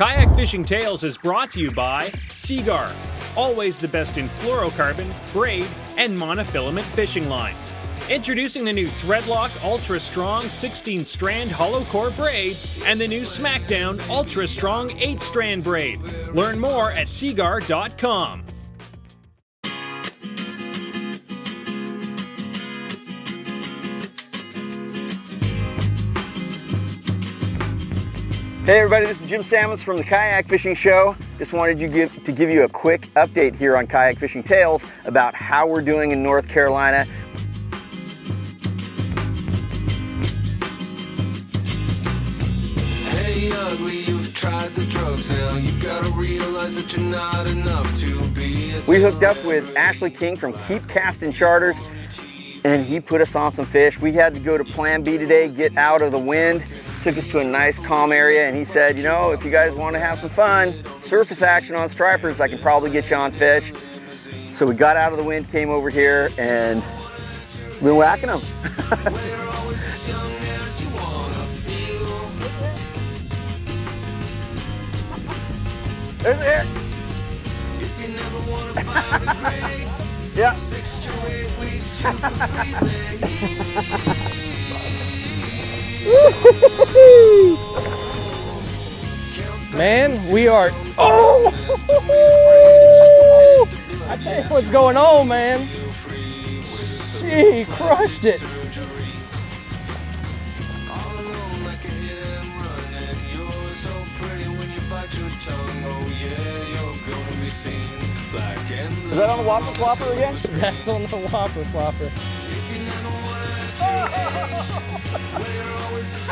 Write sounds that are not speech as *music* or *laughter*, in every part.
Kayak Fishing Tales is brought to you by Seaguar, always the best in fluorocarbon, braid, and monofilament fishing lines. Introducing the new Threadlock Ultra Strong 16 strand hollow core braid and the new Smackdown Ultra Strong 8 strand braid. Learn more at Seaguar.com. Hey everybody, this is Jim Sammons from the Kayak Fishing Show. Just wanted you give, to give you a quick update here on Kayak Fishing Tales about how we're doing in North Carolina. Hey ugly, you've tried the drugs now. You gotta realize that you're not enough to be a We hooked up with Ashley King from Keep Casting Charters and he put us on some fish. We had to go to Plan B today, get out of the wind took us to a nice calm area and he said, you know, if you guys want to have some fun, surface action on stripers, I can probably get you on fish. So we got out of the wind, came over here and we're whacking them. *laughs* There's there. *laughs* yeah. *laughs* Man, we are. Oh! I tell you what's going on, man. He crushed it. Is that on the Whopper Flopper again? That's on the Whopper Flopper.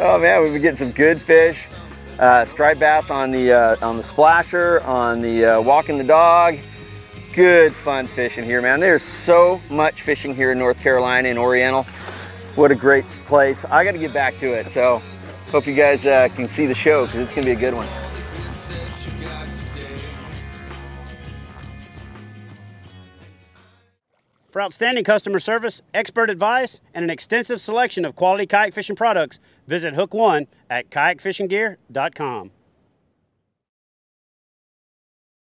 oh man, we've been getting some good fish. Uh, striped bass on the uh, on the splasher, on the uh, walking the dog. Good fun fishing here, man. There's so much fishing here in North Carolina and Oriental. What a great place. I got to get back to it. So hope you guys uh, can see the show because it's gonna be a good one. For outstanding customer service, expert advice, and an extensive selection of quality kayak fishing products, visit Hook One at kayakfishinggear.com.